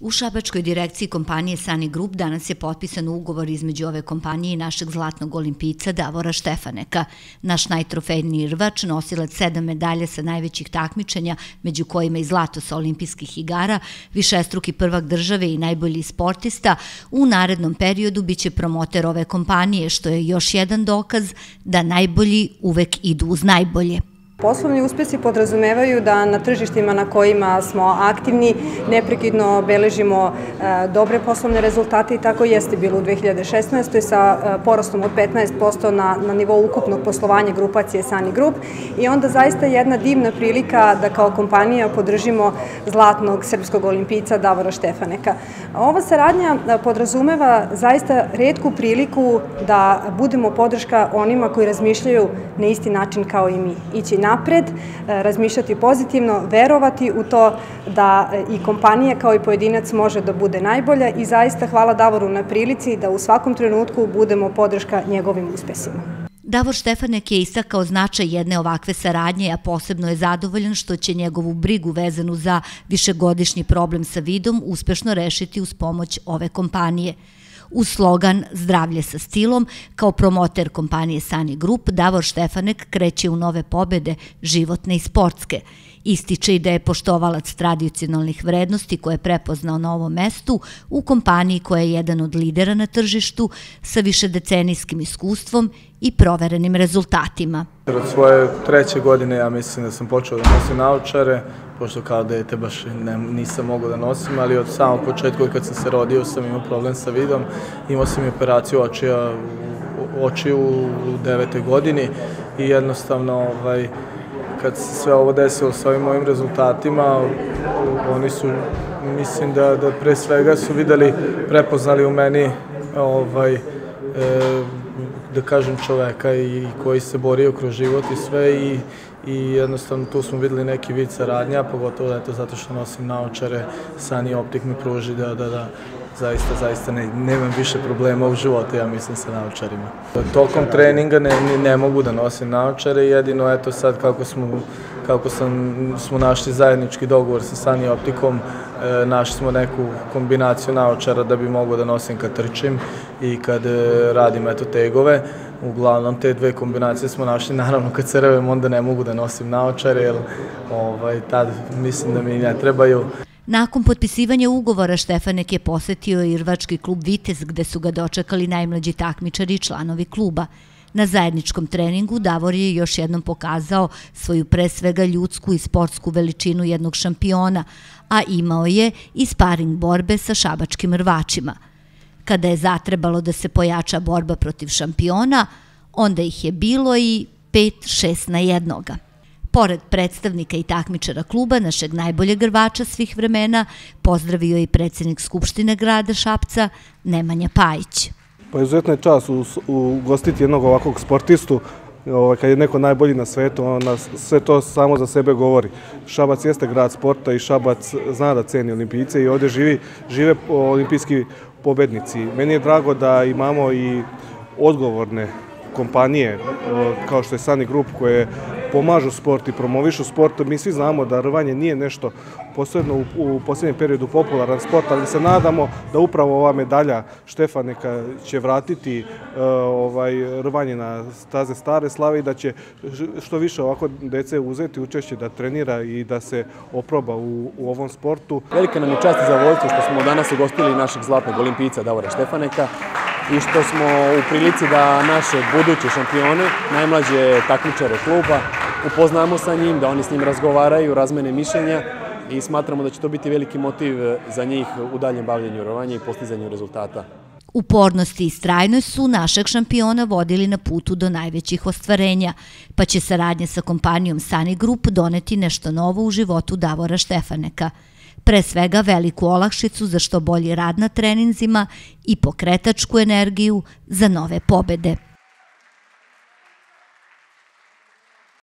U Šabačkoj direkciji kompanije Sani Group danas je potpisan ugovor između ove kompanije i našeg zlatnog olimpijica Davora Štefaneka. Naš najtrofejniji rvač, nosilac sedam medalja sa najvećih takmičenja, među kojima i zlato sa olimpijskih igara, višestruki prvak države i najbolji sportista, u narednom periodu biće promoter ove kompanije, što je još jedan dokaz da najbolji uvek idu uz najbolje. Poslovni uspesi podrazumevaju da na tržištima na kojima smo aktivni neprekidno beležimo e, dobre poslovne rezultate i tako jeste bilo u 2016. sa e, porastom od 15% na, na nivou ukupnog poslovanja grupacije Sani Group i onda zaista jedna divna prilika da kao kompanija podržimo zlatnog srpskog olimpijica Davora Štefaneka. Ova saradnja e, podrazumeva zaista redku priliku da budemo podrška onima koji razmišljaju na isti način kao i mi. Ići napred, e, razmišljati pozitivno, verovati u to da e, i kompanija kao i pojedinac može da bude najbolja i zaista hvala Davoru na prilici da u svakom trenutku budemo podrška njegovim uspesima. Davor Štefanek je istakao značaj jedne ovakve saradnje, a posebno je zadovoljan što će njegovu brigu vezanu za višegodišnji problem sa vidom uspešno rešiti uz pomoć ove kompanije. U slogan Zdravlje sa stilom, kao promoter kompanije Sani Group, Davor Štefanek kreće u nove pobede, životne i sportske. Ističe i da je poštovalac tradicionalnih vrednosti koje je prepoznao na ovom mestu u kompaniji koja je jedan od lidera na tržištu sa više decenijskim iskustvom i proverenim rezultatima. Od svoje treće godine ja mislim da sam počeo da nosim naučare, pošto kao dete baš ne, nisam mogao da nosim, ali od samog početka kad sam se rodio sam imao problem sa vidom. Imao sam i operaciju očija, očiju u devetoj godini i jednostavno ovaj, kad se sve ovo desilo sa ovim mojim rezultatima, oni su, mislim da, da pre svega su videli, prepoznali u meni ovaj, e, da kažem čoveka i koji se borio kroz život i sve i, i jednostavno tu smo videli neki vid saradnja, pogotovo da je to zato što nosim naočare, Sani Optik mi pruži da, da, da zaista, zaista ne, nemam više problema u životu, ja mislim, sa naočarima. Tokom treninga ne, ne mogu da nosim naočare, jedino eto sad kako smo kako sam, smo našli zajednički dogovor sa Sani Optikom, e, našli smo neku kombinaciju naočara da bi mogo da nosim kad trčim i kad e, radim eto tegove. Uglavnom te dve kombinacije smo našli, naravno kad se revem onda ne mogu da nosim naočare, jer ovaj, tad mislim da mi ne trebaju. Nakon potpisivanja ugovora Štefanek je posetio Irvački klub Vitez gde su ga dočekali najmlađi takmičari i članovi kluba. Na zajedničkom treningu Davor je još jednom pokazao svoju pre svega ljudsku i sportsku veličinu jednog šampiona, a imao je i sparing borbe sa šabačkim rvačima. Kada je zatrebalo da se pojača borba protiv šampiona, onda ih je bilo i 5-6 na jednoga. Pored predstavnika i takmičara kluba, našeg najboljeg grvača svih vremena, pozdravio i predsednik Skupštine grada Šapca, Nemanja Pajić. Pa izuzetno je čas ugostiti jednog ovakvog sportistu, ovaj, kad je neko najbolji na svetu, ona sve to samo za sebe govori. Šabac jeste grad sporta i Šabac zna da ceni olimpijce i ovde živi, žive olimpijski pobednici. Meni je drago da imamo i odgovorne kompanije kao što je Sani Group koje pomažu sport i promovišu sport. Mi svi znamo da rvanje nije nešto posebno u, u posljednjem periodu popularan sport, ali se nadamo da upravo ova medalja Štefaneka će vratiti uh, ovaj rvanje na staze stare slave i da će što više ovako dece uzeti učešće da trenira i da se oproba u, u ovom sportu. Velika nam je čast i zadovoljstvo što smo danas ugostili našeg zlatnog olimpijca Davora Štefaneka i što smo u prilici da naše buduće šampione, najmlađe takmičare kluba, upoznamo sa njim, da oni s njim razgovaraju, razmene mišljenja i smatramo da će to biti veliki motiv za njih u daljem bavljenju rovanja i postizanju rezultata. Upornost i istrajnost su našeg šampiona vodili na putu do najvećih ostvarenja, pa će saradnja sa kompanijom Sani Group doneti nešto novo u životu Davora Štefaneka – pre svega veliku olakšicu za što bolji rad na treninzima i pokretačku energiju za nove pobede.